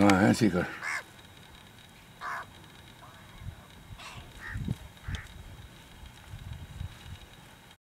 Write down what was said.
啊，这个。